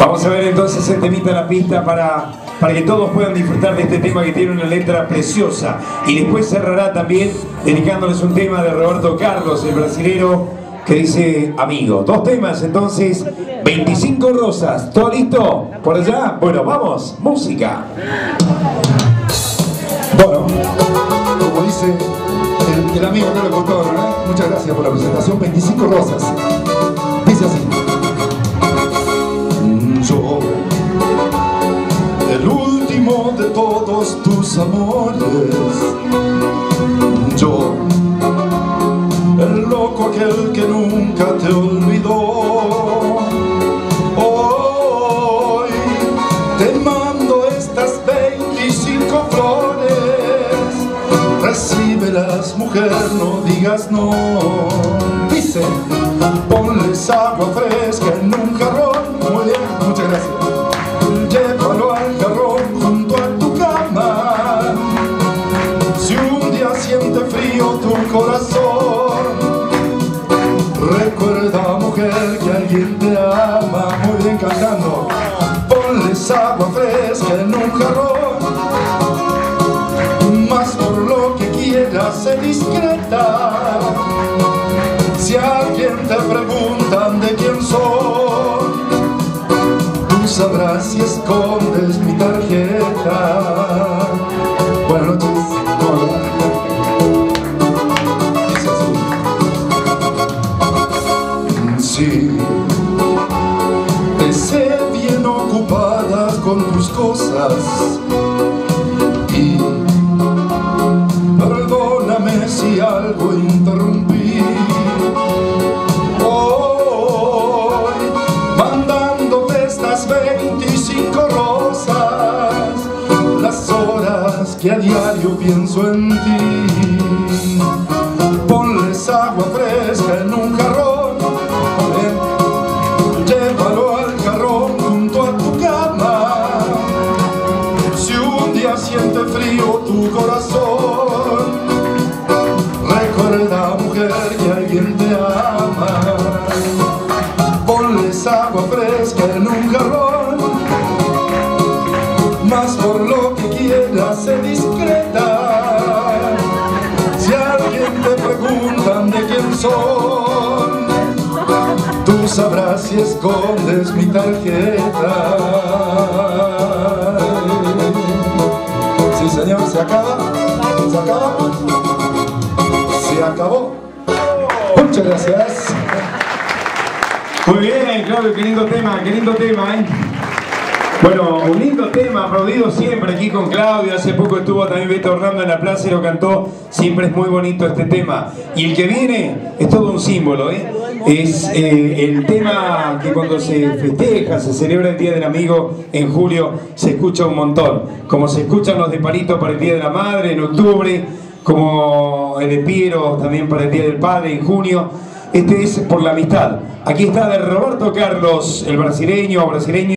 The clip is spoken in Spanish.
Vamos a ver entonces el temita la pista para, para que todos puedan disfrutar de este tema que tiene una letra preciosa. Y después cerrará también dedicándoles un tema de Roberto Carlos, el brasilero, que dice amigo. Dos temas entonces, 25 rosas. ¿Todo listo? ¿Por allá? Bueno, vamos, música. Bueno, el, amigo Carlos Cotorro, ¿eh? muchas gracias por la presentación. 25 rosas. Dice así. Yo, el último de todos tus amores. Yo, el loco aquel que nunca te olvidó. Mujer, no digas no. Dice, ponles agua fresca en un jarrón. Muy bien, muchas gracias. Llévalo al jarrón junto a tu cama. Si un día siente frío tu corazón, recuerda, mujer, que alguien te ama. Muy bien cantando. Ponles agua fresca sé discreta. Si alguien te preguntan de quién soy, tú sabrás si escondes mi tarjeta. Buenas noches. Sí, te sé bien ocupada con tus cosas que a diario pienso en ti. Ponles agua fresca en un jarrón, ven, llévalo al jarrón junto a tu cama. Si un día siente frío tu corazón, recuerda mujer que alguien te ama. Ponles agua fresca en un jarrón, tú sabrás si escondes mi tarjeta. Sí, señor, se acaba. Se acaba. Se acabó. Muchas gracias. Muy bien, Claudio, qué lindo tema, qué lindo tema, ¿eh? Bueno, un lindo tema, aplaudido siempre aquí con Claudio. Hace poco estuvo también Beto Orlando en la plaza y lo cantó. Siempre es muy bonito este tema. Y el que viene es todo un símbolo, ¿eh? Es eh, el tema que cuando se festeja, se celebra el Día del Amigo en julio, se escucha un montón. Como se escuchan los de Palito para el Día de la Madre en octubre, como el de Piero también para el Día del Padre en junio. Este es por la amistad. Aquí está de Roberto Carlos, el brasileño, brasileño.